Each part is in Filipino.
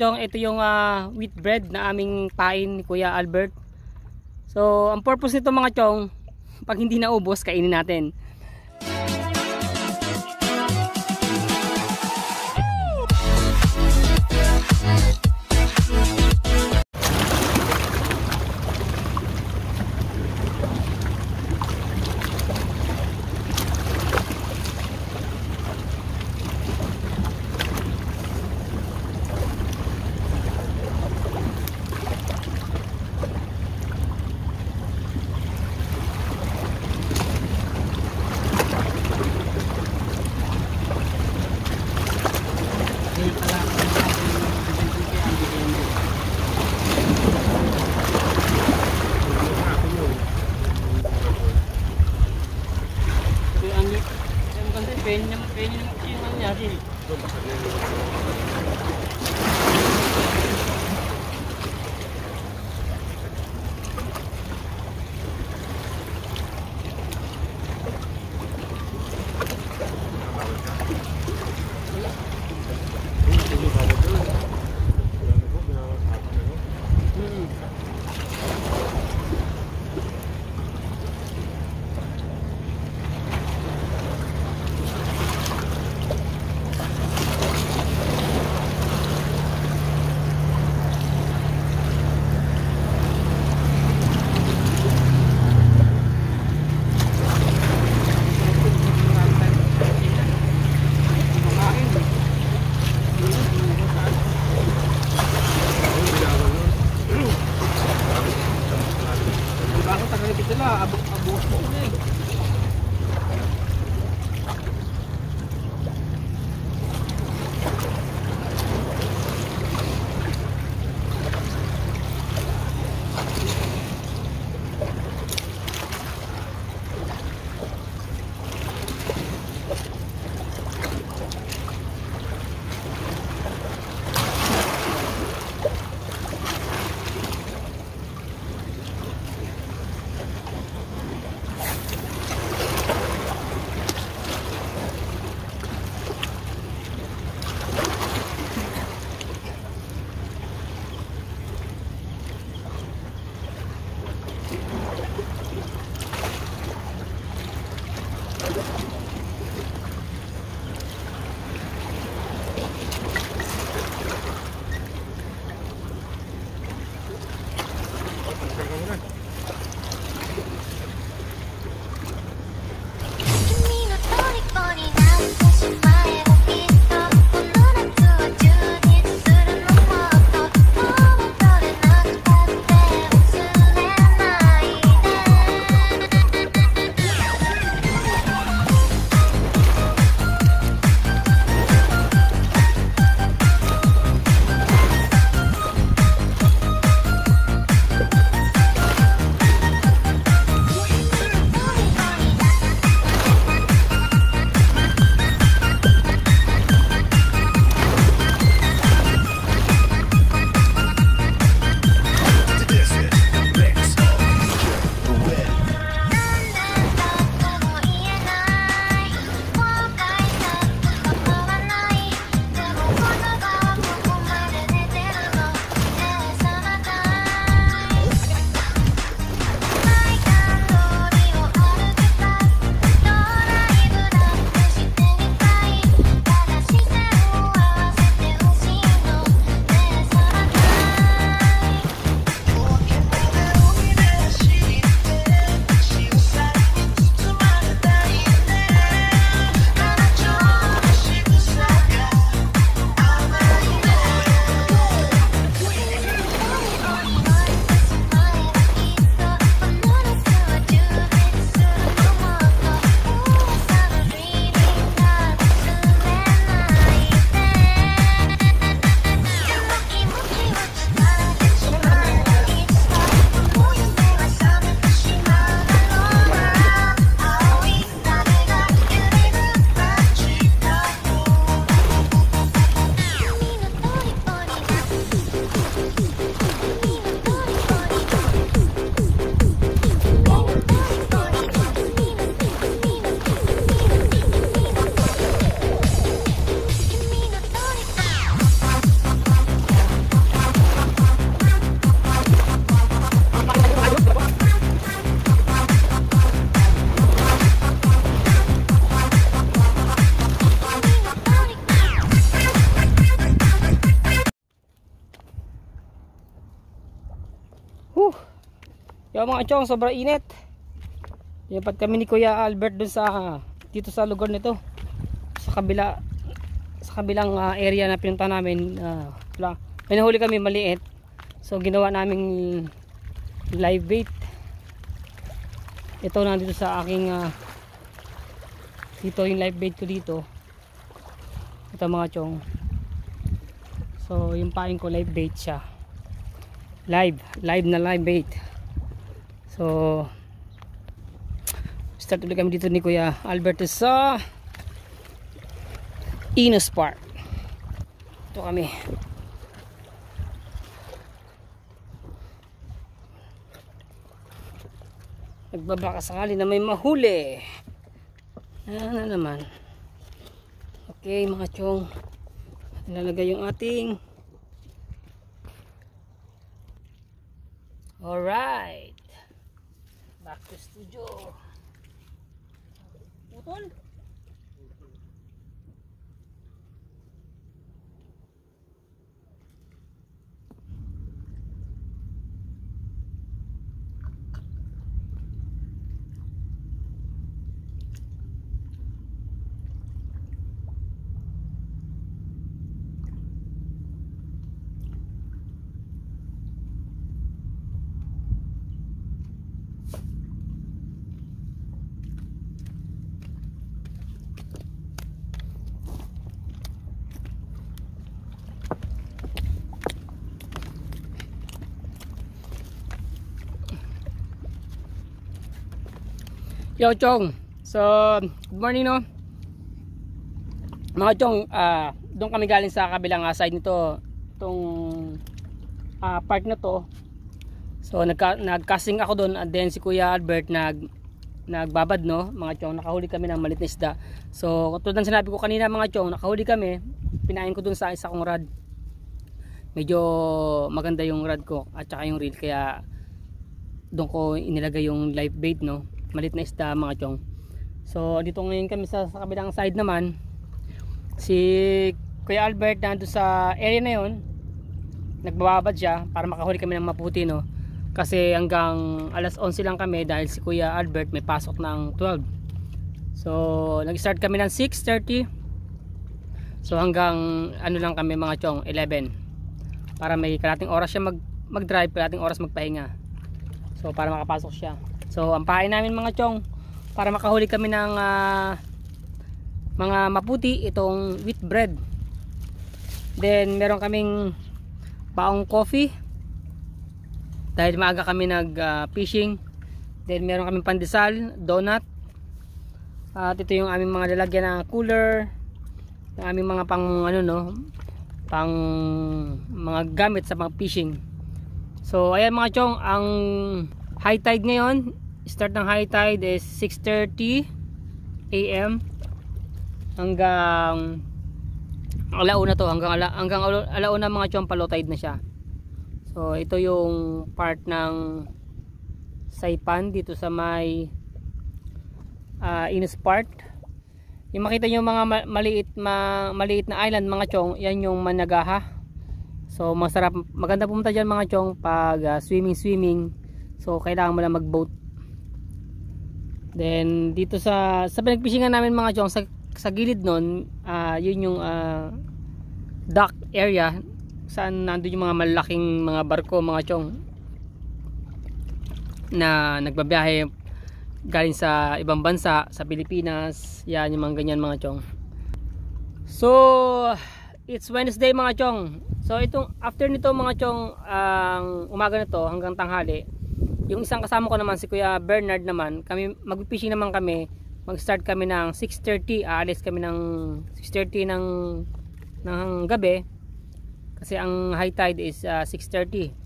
chong, ito yung uh, wheat bread na aming pain ni Kuya Albert. So, ang purpose nito mga chong, pag hindi naubos, kainin natin. Yung mga chong, sobrang init. Lipat kami ni Kuya Albert dun sa dito sa lugar nito. Sa kabila sa kabilang uh, area na pinunta namin uh, may nahuli kami maliit. So ginawa naming live bait. Ito na dito sa aking uh, dito yung live bait ko dito. Ito mga chong. So yung pain ko live bait siya. Live, live na live bait. So start ulit kami dito ni Kuya Albert sa Inos Park. Ito kami. Nagbabaka sakali na may mahuli. Ano naman? Okay mga chong. Lalagay yung ating alright back to studio Putol. Yo Chong. So, good morning no. Mga Chong, uh, doon kami galing sa kabilang uh, side nito, itong uh, park na to. So, nag-casting ako doon and then si Kuya Albert nag nagbabad no, mga Chong, nakahuli kami ng malit na isda. So, katulad ng sinabi ko kanina mga Chong, nakahuli kami, pinain ko doon sa isa kong rod. Medyo maganda yung rod ko at saka yung reel kaya doon ko inilagay yung live bait no malit na isda mga chong. So dito ngayon kami sa, sa kabilang side naman. Si Kuya Albert nando sa area na yon nagbababad siya para makahuli kami ng maputi no? Kasi hanggang alas 11 lang kami dahil si Kuya Albert may pasok ng 12 so nag start kami ng 6.30 so hanggang ano lang kami mga chong 11 para may kalating oras siya mag, mag drive kalating oras magpahinga. So para makapasok siya So, ang pain namin mga chong para makahuli kami ng uh, mga maputi itong wheat bread. Then, meron kaming paong coffee dahil maaga kami nag uh, fishing. Then, meron kaming pandesal, donut. At ito yung aming mga lalagyan ng cooler. Yung aming mga pang ano no, pang mga gamit sa mga fishing. So, ayan mga chong, ang high tide ngayon start ng high tide is 6.30 am hanggang alauna to hanggang ala, hanggang alauna mga chompa low tide na siya. So ito yung part ng Saipan dito sa may uh, Inus part yung makita nyo mga maliit ma, maliit na island mga chong yan yung Managaha. So masarap maganda pumunta dyan mga chong pag uh, swimming swimming. So kailangan mo lang mag boat then dito sa sa pinagpishingan namin mga chong sa, sa gilid nun uh, yun yung uh, dock area saan nandun yung mga malaking mga barko mga chong na nagbabiyahe galing sa ibang bansa sa Pilipinas. Yan yung mga ganyan mga chong. So it's Wednesday mga chong. So itong after nito mga chong ang uh, umaga na to hanggang tanghali yung isang kasama ko naman si Kuya Bernard naman kami mag-fishing naman kami. Mag-start kami ng 6.30 aalis kami ng 6.30 ng ng gabi. Kasi ang high tide is uh, ah, 6.30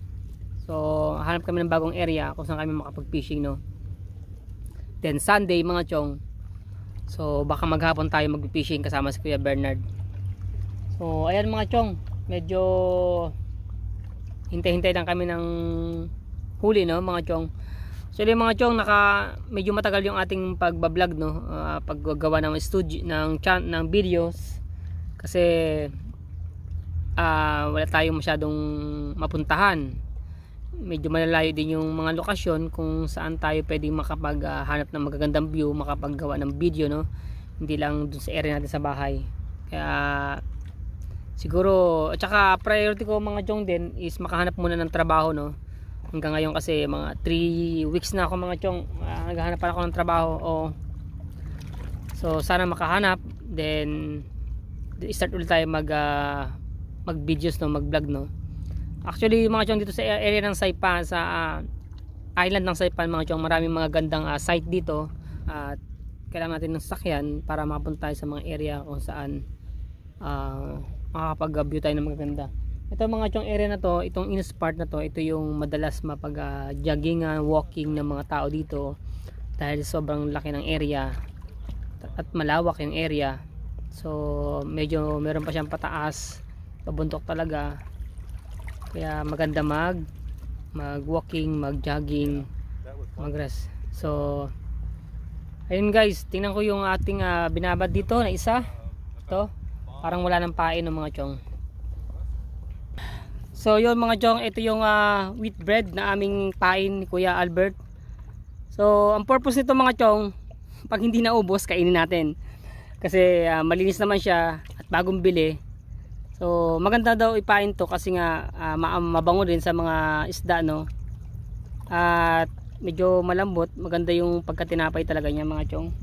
so hanap kami ng bagong area kung saan kami makapag-fishing no? Then Sunday mga chong. So baka maghapon tayo mag-fishing kasama si Kuya Bernard. So ayan mga chong, medyo hintay-hintay lang kami ng huli no mga chong. So yung mga chong naka medyo matagal yung ating pagba-vlog no, uh, paggagawa ng studio ng chan ng videos. Kasi uh, wala tayong masyadong mapuntahan. medyo malalayo din yung mga lokasyon kung saan tayo pwedeng makapaghanap ng magagandang view makapaggawa ng video no? Hindi lang dun sa area natin sa bahay. Kaya siguro at saka priority ko mga chong din is makahanap muna ng trabaho no hanggang ngayon kasi mga 3 weeks na ako mga chong uh, naghahanap pa ako ng trabaho o so sana makahanap then start ulit tayo mag uh, mag videos no mag vlog no. Actually mga chong dito sa area ng Saipan sa uh, island ng Saipan mga chong maraming mga gandang uh, site dito. At uh, kailangan natin ng sakyan para mapunta tayo sa mga area kung saan uh, makakapag-view tayo ng magaganda ito mga chong area na to itong inner part na to ito yung madalas mapag uh, joggingan walking ng mga tao dito dahil sobrang laki ng area at malawak yung area. So medyo meron pa siyang pataas pabuntok talaga. Kaya maganda mag mag walking mag jogging mag rest so ayun guys tingnan ko yung ating uh, binabad dito na isa. Ito parang wala nang pain ng mga chong so yun mga chong ito yung uh, wheat bread na aming pain ni kuya Albert so ang purpose nito mga chong pag hindi naubos kainin natin kasi uh, malinis naman siya at bagong bili So maganda daw ipain to kasi nga uh, mabango din sa mga isda no. At medyo malambot, maganda yung pagkatinapay talaga niya mga chong.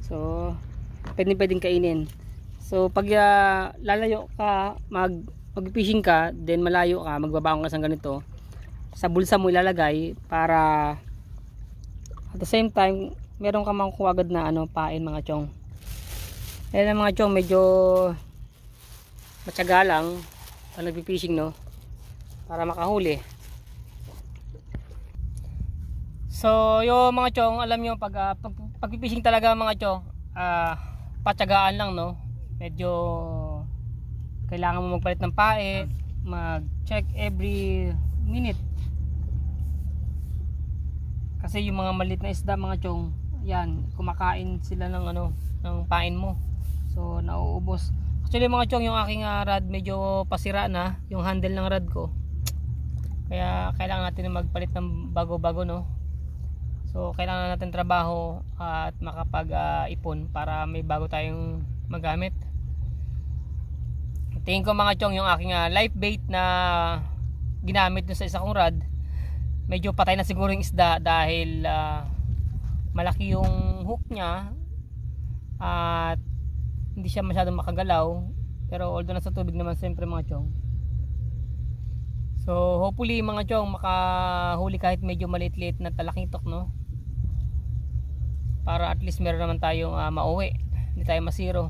So pwedeng pwedeng kainin. So pag uh, lalayo ka, mag mag-fishing ka, then malayo ka, magbabaong ka sa ganito. Sa bulsa mo ilalagay para at the same time meron ka makukuha agad na ano pain mga chong. Ayan mga chong medyo matyaga lang pag nagpipishing no para makahuli so yung mga chong alam nyo pag, uh, pag pagpipishing talaga mga chong uh, patyagaan lang no medyo kailangan mo magpalit ng pae mag check every minute kasi yung mga malit na isda mga chong yan kumakain sila ng ano ng pain mo so nauubos Actually mga chong yung aking uh, rod medyo pasira na yung handle ng rod ko. Kaya kailangan natin magpalit ng bago-bago no. So kailangan natin trabaho at makapag-ipon uh, para may bago tayong magamit. Tingin ko mga chong yung aking uh, life bait na ginamit dun sa isa kong rod medyo patay na siguro yung isda dahil uh, malaki yung hook niya at hindi siya masyadong makagalaw. Pero although nasa tubig naman siyempre mga chong. So hopefully mga chong makahuli kahit medyo maliit-liit na talakitok no? Para at least meron naman tayong uh, mauwi. Hindi tayo masiro.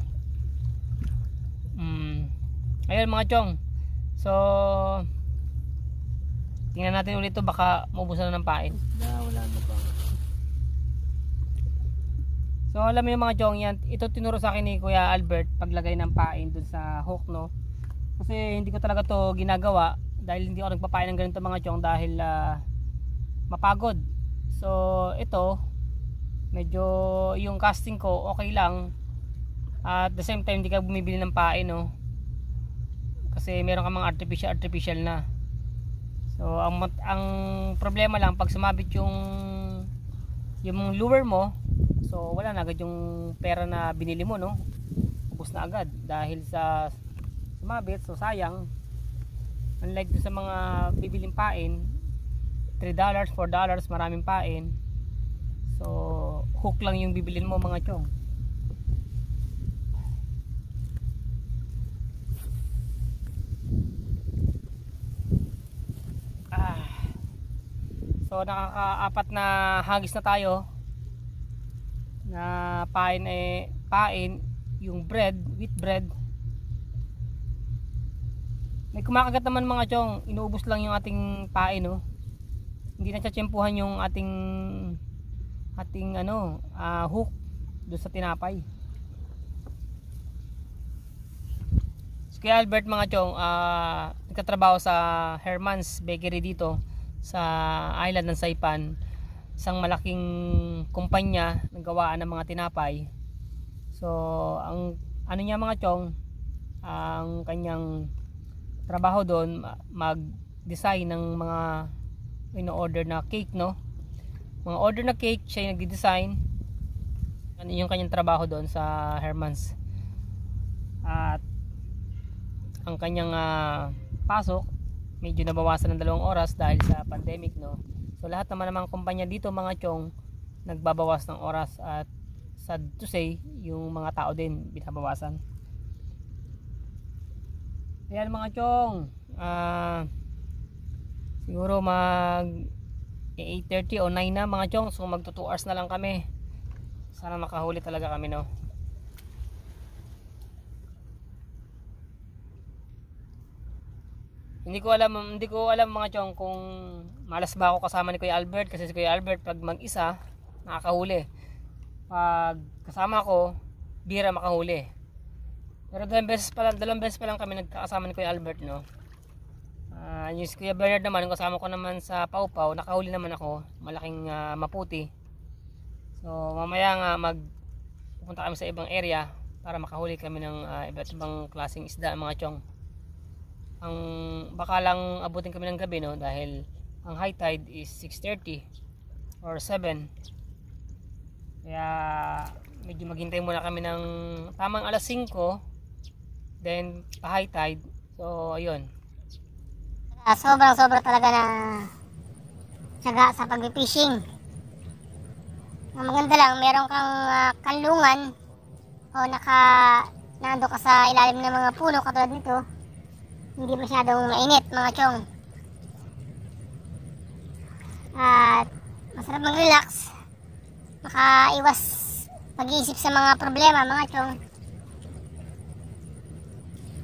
Mm. Ayun mga chong so tingnan natin ulit to baka maubusan na ng pain wala na pa So alam mo yung mga chong yan, ito tinuro sa akin ni Kuya Albert paglagay ng pain dun sa hook no. Kasi hindi ko talaga to ginagawa dahil hindi ako nagpapain ng ganito mga chong dahil uh, mapagod. So ito medyo yung casting ko okay lang. At the same time hindi ka bumibili ng pain no. Kasi meron ka mga artificial artificial na. So ang ang problema lang pag sumabit yung yung lure mo So wala na agad yung pera na binili mo no. Ubos na agad dahil sa sumabit so sayang. Unlike sa mga bibiling pain, $3, $4, maraming pain. So hook lang yung bibilin mo mga chong. Ah. So nakakaapat na hagis na tayo na pain eh pain yung bread wheat bread. May kumakagat naman mga chong inuubos lang yung ating pain no hindi na tsatsyempuhan yung ating ating ano uh, hook doon sa tinapay. Kaya Albert mga chong uh, nagkatrabaho sa Herman's Bakery dito sa island ng Saipan isang malaking kumpanya ng gawaan ng mga tinapay so ang ano niya mga chong ang kanyang trabaho doon mag design ng mga ino-order na cake, no? Mga order na cake, siya yung nagde-design. Ano yung kanyang trabaho doon sa Herman's. At ang kanyang ah, pasok, medyo nabawasan ng dalawang oras dahil sa pandemic, no? So lahat naman ng kumpanya dito, mga chong, nagbabawas ng oras at sad to say, yung mga tao din binabawasan. Ayan mga chong, ah siguro mag 8.30 o 9 na mga chong, so magto 2 hours na lang kami. Sana makahuli talaga kami no. Hindi ko alam, hindi ko alam mga chong kung malas ba ako kasama ni Kuya Albert kasi si Kuya Albert pag mag-isa nakakahuli. Pag kasama ko, bira makahuli. Pero dalawang beses pa lang, dalawang beses pa lang kami nagkakasama ni Kuya Albert, no. Ah, yung si Kuya Bernard naman, yung kasama ko naman sa Paupaw, nakahuli naman ako, malaking ah, maputi. So, mamaya nga mag pupunta kami sa ibang area para makahuli kami ng ah, iba't ibang klaseng isda, mga chong. Ang baka lang abutin kami ng gabi, no, dahil ang high tide is 6:30 or 7. Kaya medyo maghintay muna kami ng tamang alas 5 then pa high tide. So ayun. Sobrang sobra talaga na tsaga sa pag-fishing. Ang maganda lang, meron kang ah, kanlungan o naka nando ka sa ilalim ng mga puno katulad nito. Hindi masyadong mainit mga chong. At masarap mag-relax. Makaiwas pag-iisip sa mga problema mga chong.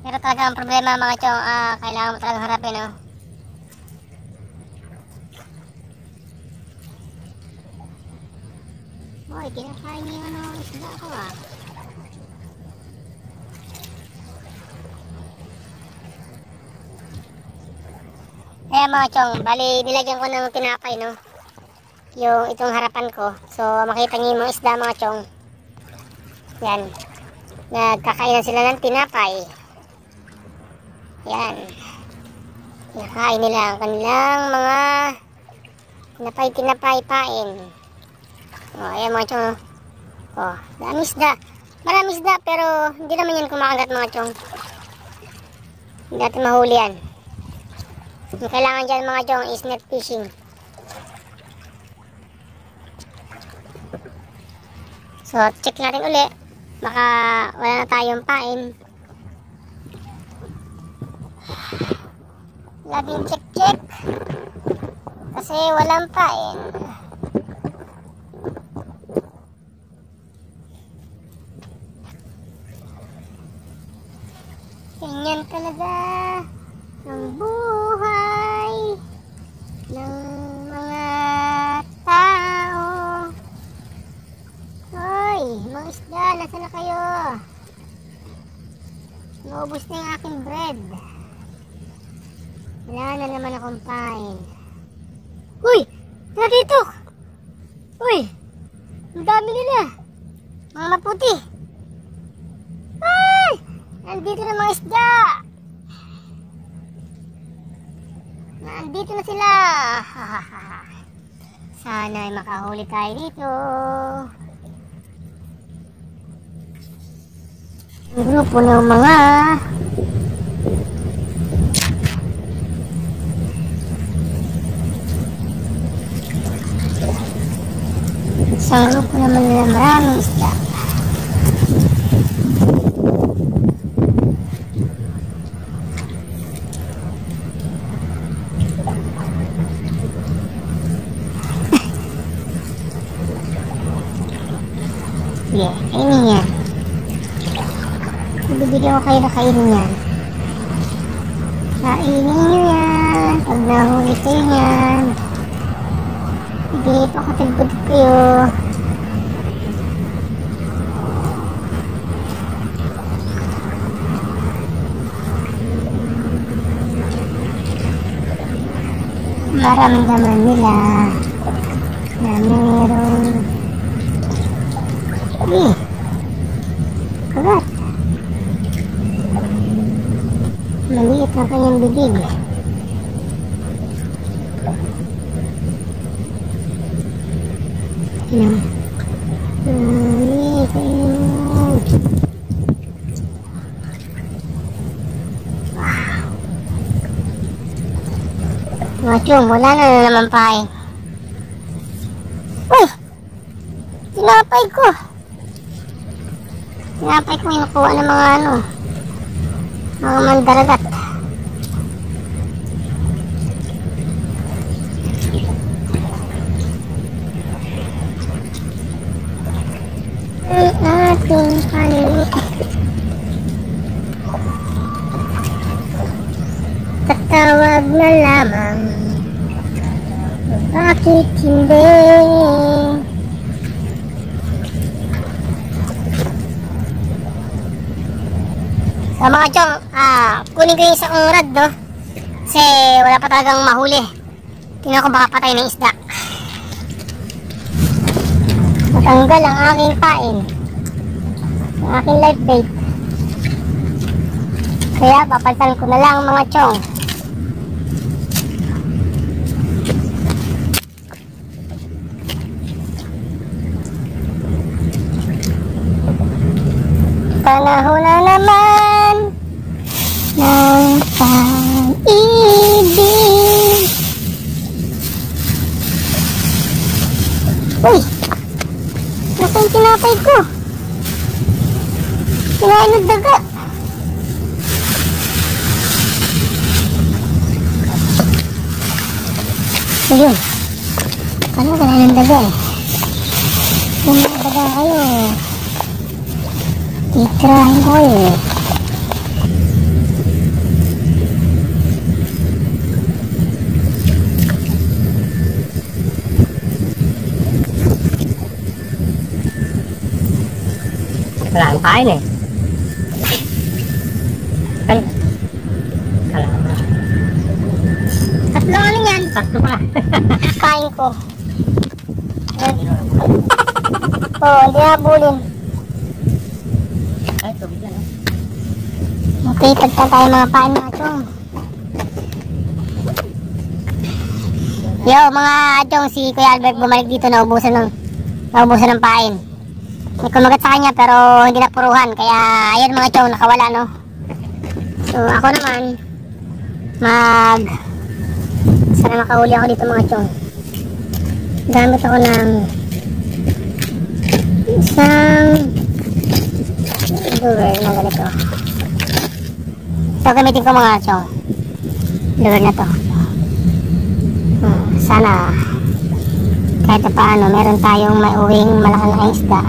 Pero talaga ang problema mga chong, ah, kailangan mo talagang harapin, no? Boy, kinakain niya ano, isda ako ah. Kaya mga chong, bali nilagyan ko ng tinapay, no? Yung itong harapan ko. So, makita niyo yung mga isda mga chong. Yan. Nagkakainan sila ng tinapay. Yan. Nakain nila ang kanilang mga tinapay-tinapay pain. O, ayan mga chong. O, dami isda. Marami isda pero hindi naman yan kumakagat mga chong. Hindi natin mahuli yan. Ang kailangan dyan mga chong is net fishing. So, check natin uli. Baka wala na tayong pain. Laging check-check. Kasi walang pain. Ganyan talaga ang buhay ng mga tao. Hoy, mga isda, nasa na kayo? Naubos na yung aking bread. Wala na naman akong pain. Uy! Tara dito! Uy! Ang dami nila! Mga maputi! Ay! Nandito na mga isda! Nandito na sila! Sana ay makahuli tayo dito. Grupo ng mga Isang grupo naman nila maraming isda. Sige, kainin yan. Bibigyan ko kainin yan. Kainin nyo yan. Pag nahuli kayo yan. Bibigay pa ko tilbud kayo. Maramdaman nila na meron Eh, kagat. Maliit ang kanyang bibig. Tingnan. Mga chum, wala na na naman paing. Uy! Tinapay ko. Tinapay ko yung nakuha ng mga ano. Mga mandaragat. Ang ating paling. Tatawag na lamang. Bakit hindi? Sa mga chong, ah, kunin ko yung isang rad, no? Kasi wala pa talagang mahuli. Tingnan ko baka patay ng isda. Matanggal ang aking pain. Ang aking life bait. Kaya papalitan ko na lang mga chong. Panahon na naman ng pag-ibig. Uy! Nasa yung tinapay ko? Kinain ng daga. Ayun. Kala kinain ng daga eh. Kung may daga kayo, titirahin ko kayo eh. Wala ang kain eh. Kan? Wala. Tatlo ano yan? Sakto pa. Kain ko. Oo, oh, hindi nabulin. Ay, tubig yan. Okay, pagka tayo mga pain mga chong. Yo, mga chong, si Kuya Albert bumalik dito na ubusan ng naubusan ng pain. May kumagat sa kanya pero hindi napuruhan. Kaya, ayun mga chong, nakawala no. So, ako naman, mag... Sana makahuli ako dito mga chong. Gamit ako ng isang lure na ganito. So, gamitin ko mga chong. Lure na to. Hmm, sana kahit paano, meron tayong maiuwing malaking na isda.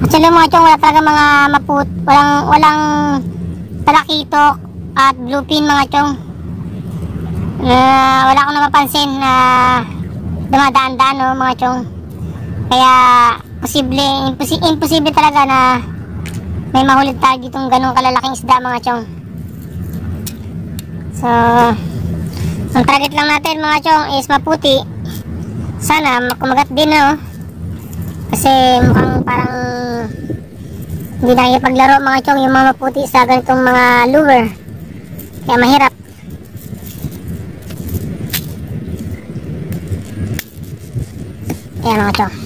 Actually mga chong, wala talaga mga maput, walang, walang talakitok at bluefin mga chong. Uh, wala akong napapansin na dumadaan-daan no, mga chong. Kaya posible, imposi- imposible talaga na may mahulid tayo ditong ganong kalalaking isda mga chong. So, ang target lang natin mga chong is maputi. Sana kumagat din no. Kasi mukhang parang hindi nakikipaglaro mga chong yung mga maputi sa ganitong mga lure. Kaya mahirap. Ayan mga chong.